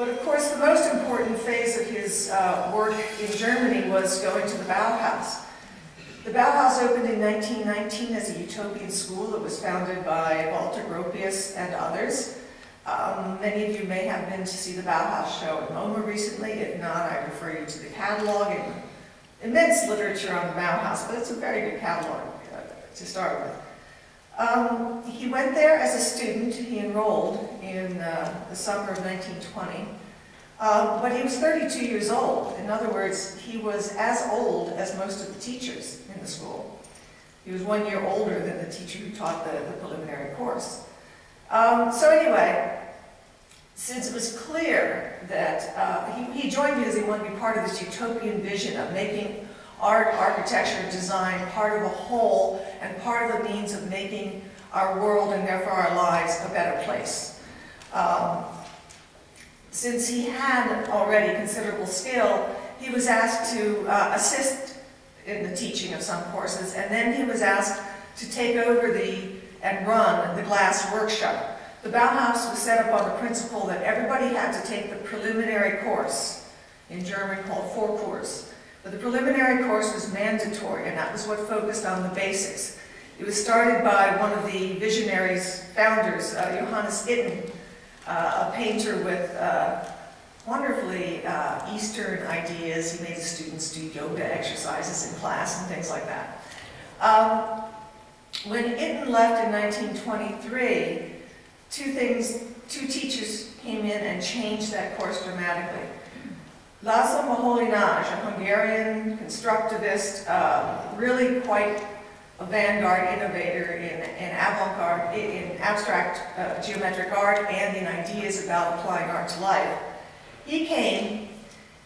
But of course, the most important phase of his uh, work in Germany was going to the Bauhaus. The Bauhaus opened in 1919 as a utopian school. It was founded by Walter Gropius and others. Um, many of you may have been to see the Bauhaus show at MoMA recently. If not, I refer you to the catalog and immense literature on the Bauhaus, but it's a very good catalog uh, to start with. Um, he went there as a student. He enrolled in uh, the summer of 1920. Um, but he was 32 years old. In other words, he was as old as most of the teachers in the school. He was one year older than the teacher who taught the, the preliminary course. Um, so anyway, since it was clear that uh, he, he joined because he wanted to be part of this utopian vision of making art, architecture, design part of a whole and part of the means of making our world and therefore our lives a better place. Um, since he had already considerable skill, he was asked to uh, assist in the teaching of some courses, and then he was asked to take over the and run the glass workshop. The Bauhaus was set up on the principle that everybody had to take the preliminary course, in German called Vorkurs. But the preliminary course was mandatory, and that was what focused on the basics. It was started by one of the visionaries, founders, uh, Johannes Itten, uh, a painter with uh, wonderfully uh, Eastern ideas. He made the students do yoga exercises in class and things like that. Um, when Itten left in 1923, two things, two teachers came in and changed that course dramatically. Laszlo Moholy-Nagy, a Hungarian constructivist, uh, really quite a vanguard innovator in, in avant-garde, in abstract uh, geometric art and in ideas about applying art to life. He came,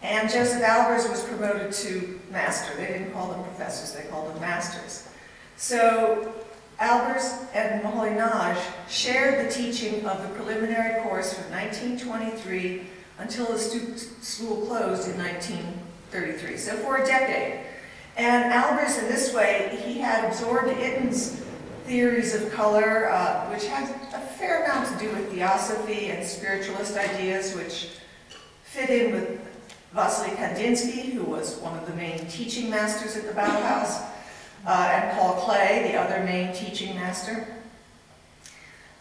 and Josef Albers was promoted to master. They didn't call them professors, they called them masters. So Albers and Moholy-Nagy shared the teaching of the preliminary course from 1923 until the school closed in 1933, so for a decade. And Albers, in this way, he had absorbed Itten's theories of color, uh, which had a fair amount to do with theosophy and spiritualist ideas, which fit in with Vasily Kandinsky, who was one of the main teaching masters at the Bauhaus, uh, and Paul Klee, the other main teaching master.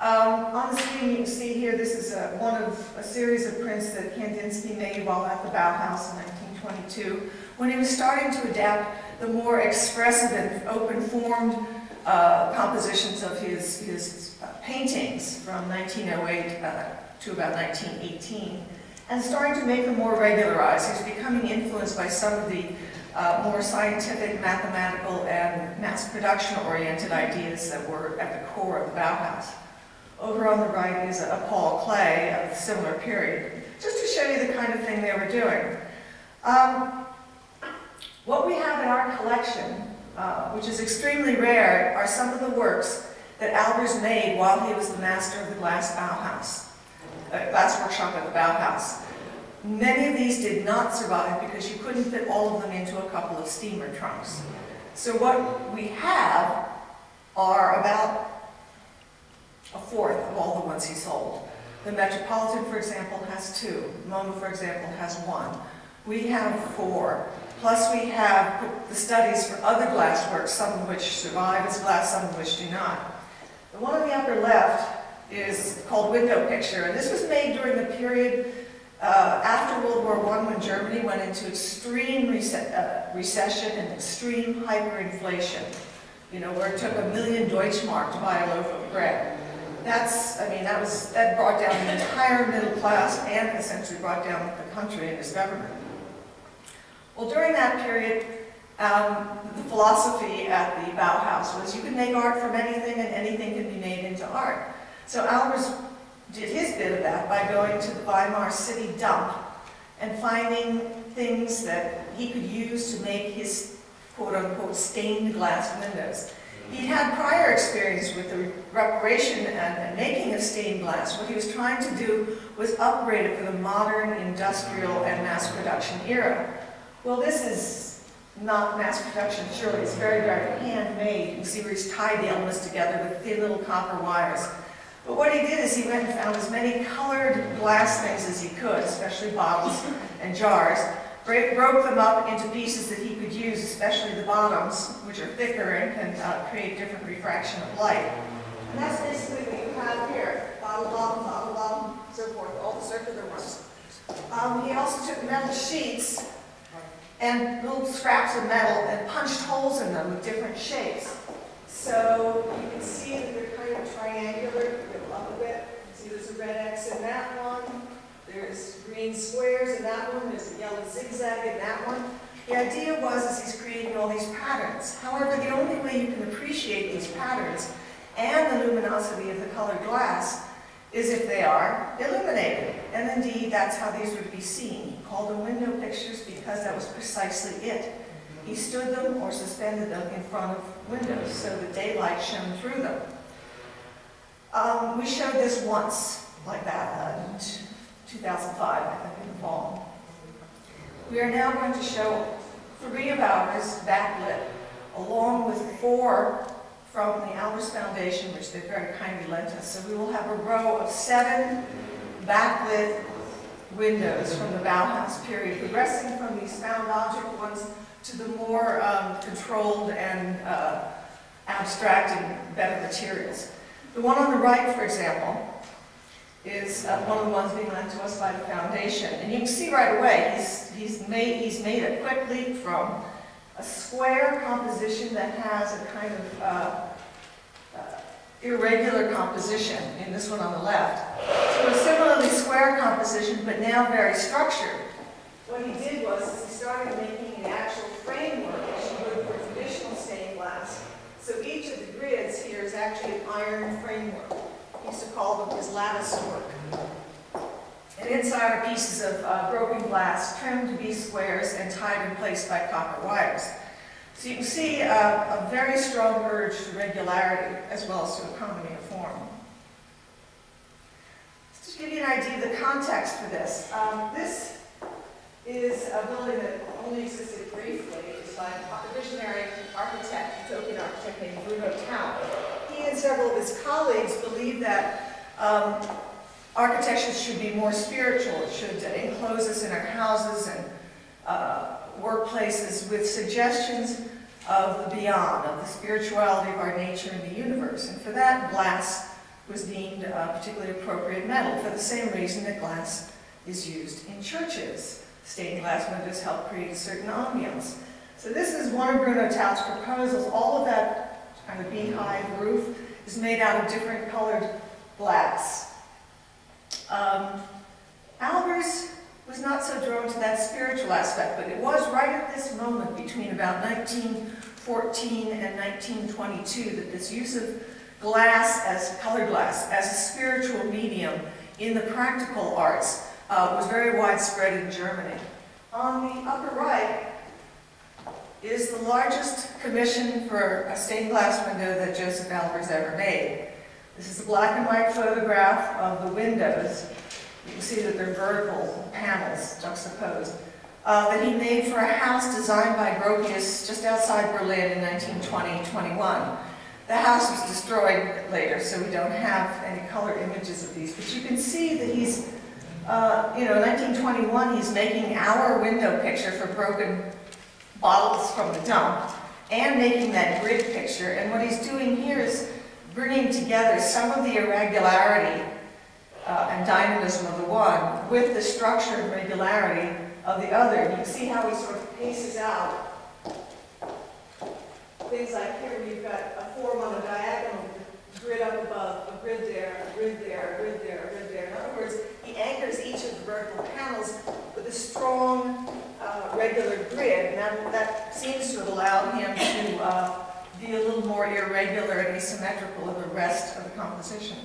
Um, on the screen you can see here, this is a, one of a series of prints that Kandinsky made while at the Bauhaus in 1922, when he was starting to adapt the more expressive and open-formed uh, compositions of his, his uh, paintings from 1908 uh, to about 1918, and starting to make them more regularized. He was becoming influenced by some of the uh, more scientific, mathematical, and mass production-oriented ideas that were at the core of the Bauhaus. Over on the right is a Paul Klee of a similar period, just to show you the kind of thing they were doing. Um, what we have in our collection, uh, which is extremely rare, are some of the works that Albers made while he was the master of the glass Bauhaus, uh, glass workshop at the Bauhaus. Many of these did not survive because you couldn't fit all of them into a couple of steamer trunks. So what we have are about a fourth of all the ones he sold. The Metropolitan, for example, has two. MoMA, for example, has one. We have four. Plus we have the studies for other glass works, some of which survive as glass, some of which do not. The one on the upper left is called Window Picture, and this was made during the period uh, after World War I when Germany went into extreme rece uh, recession and extreme hyperinflation. You know, where it took a million Deutschmark to buy a loaf of bread that's, I mean, that was, that brought down the entire middle class and essentially brought down the country and its government. Well, during that period, um, the philosophy at the Bauhaus was you can make art from anything and anything can be made into art. So Albers did his bit of that by going to the Weimar city dump and finding things that he could use to make his quote-unquote stained glass windows. He had prior experience with the reparation and, making of stained glass. What he was trying to do was upgrade it for the modern industrial and mass production era. Well, this is not mass production, surely. It's very, very handmade. You see where he's tied the elements together with thin little copper wires. But what he did is he went and found as many colored glass things as he could, especially bottles and jars, broke them up into pieces that he could use, especially the bottoms, which are thicker and can uh, create different refraction of light. And that's basically what you have here, bottle bottom, bottle bottom, so forth, all the circular ones. Um, he also took metal sheets and little scraps of metal and punched holes in them with different shapes. So you can see that they're kind of triangular, go up a bit. See there's a red X in that one. There's green squares in that one. There's a yellow zigzag in that one. The idea was is he's creating all these patterns. However, the only way you can appreciate these patterns and the luminosity of the colored glass is if they are illuminated. And indeed, that's how these would be seen. He called them window pictures because that was precisely it. He stood them or suspended them in front of windows so the daylight shone through them. Um, we showed this once like that 2005, I think, in the fall. We are now going to show three of ours backlit, along with four from the Albers Foundation, which they very kindly lent us. So we will have a row of seven backlit windows from the Bauhaus period, progressing from these found object ones to the more um, controlled and uh, abstract and better materials. The one on the right, for example, is uh, one of the ones being lent to us by the foundation. And you can see right away, he's, he's, made, he's made a quick leap from a square composition that has a kind of uh, uh, irregular composition, in this one on the left, to a similarly square composition, but now very structured. What he did was he started making an actual framework, as you would for traditional stained glass. So each of the grids here is actually an iron framework. Used them his lattice work. And inside are pieces of uh, broken glass trimmed to be squares and tied in place by copper wires. So you can see uh, a very strong urge to regularity as well as to economy of form. Just to give you an idea of the context for this, um, this is a building that only existed briefly. It's by a visionary architect, utopian architect named Bruno Taut. He and several of his colleagues believed that um, architecture should be more spiritual. It should enclose us in our houses and uh, workplaces with suggestions of the beyond, of the spirituality of our nature and the universe. And for that, glass was deemed a particularly appropriate metal for the same reason that glass is used in churches. Stained glass windows help create a certain ambiance. So this is one of Bruno Taut's proposals. All of that kind of beehive roof is made out of different colored glass. Um, Albers was not so drawn to that spiritual aspect, but it was right at this moment between about 1914 and 1922 that this use of glass as colored glass as a spiritual medium in the practical arts uh, was very widespread in Germany. On the upper right is the largest commission for a stained glass window that Josef Albers ever made. This is a black and white photograph of the windows. You can see that they're vertical panels juxtaposed. Uh, that he made for a house designed by Gropius just outside Berlin in 1920-21. The house was destroyed later, so we don't have any color images of these. But you can see that he's, uh, you know, 1921, he's making our window picture for broken bottles from the dump and making that grid picture. And what he's doing here is bringing together some of the irregularity uh, and dynamism of the one with the structure and regularity of the other. And you can see how he sort of paces out things like here you've got a form on a diagonal, grid up above, a grid there, a grid there, a grid there, a grid there. In other words, he anchors each of the vertical panels with a strong, uh, regular grid, and that, that seems to have allowed him to uh, be a little more irregular and asymmetrical in the rest of the composition.